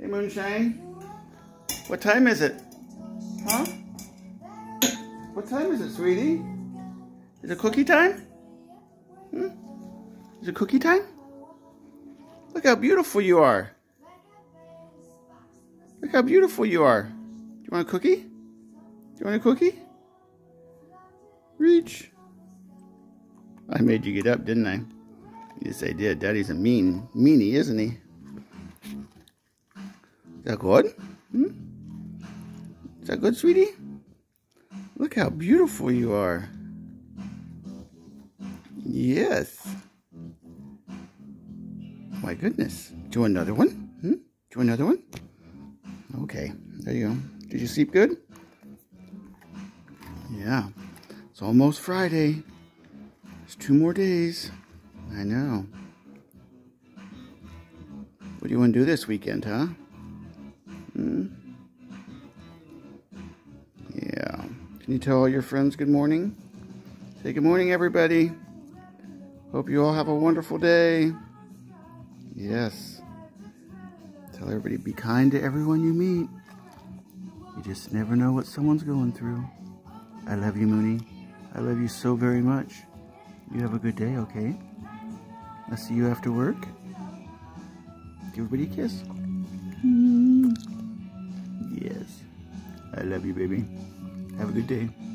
Hey, Moonshine. What time is it? Huh? What time is it, sweetie? Is it cookie time? Hmm? Is it cookie time? Look how beautiful you are. Look how beautiful you are. Do you want a cookie? Do you want a cookie? Reach. I made you get up, didn't I? Yes, I did. Daddy's a mean meanie, isn't he? Is that good? Hmm? Is that good, sweetie? Look how beautiful you are. Yes. My goodness. Do another one? Hmm? Do another one? Okay, there you go. Did you sleep good? Yeah. It's almost Friday. It's two more days. I know. What do you want to do this weekend, huh? Hmm? Yeah. Can you tell all your friends good morning? Say good morning, everybody. Hope you all have a wonderful day. Yes. Tell everybody be kind to everyone you meet. You just never know what someone's going through. I love you, Moonie. I love you so very much. You have a good day, okay? I'll see you after work. Give everybody a kiss. Love you, baby. Have a good day.